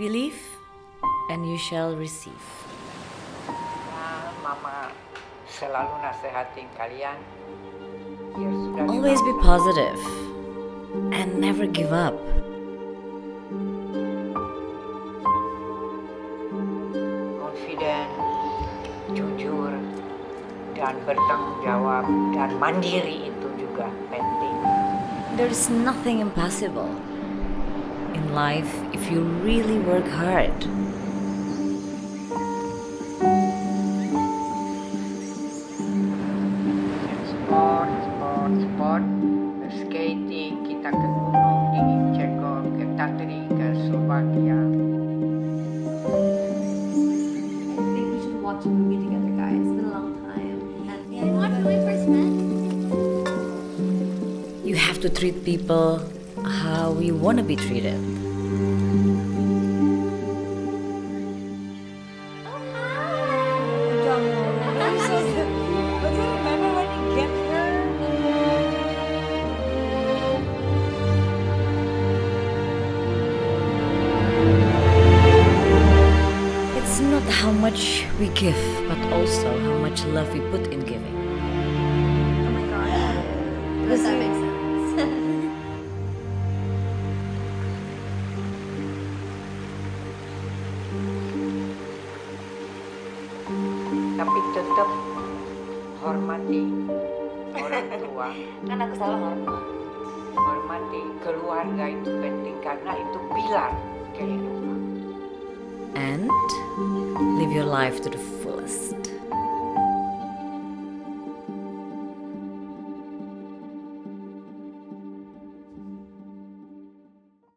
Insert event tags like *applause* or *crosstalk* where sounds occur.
Believe and you shall receive. Mama selalu nasehatin kalian Always be positive and never give up. confident, jujur, dan bertanggung jawab dan mandiri itu juga penting. There is nothing impossible in life if you really work hard. Sport, sport, sport, skating, kita ke gunung di Ceko, ke Tatry, ke Slovakia. I think we should watch a movie together, guys. It's been a long time. And yeah, you watched when we first met? You have to treat people how you want to be treated. It's not how much we give, but also how much love we put in giving. Tapi tetap hormati orang tua, *laughs* kan aku salah hormat. hormati keluarga itu penting karena itu pilar kehidupan. And live your life to the fullest.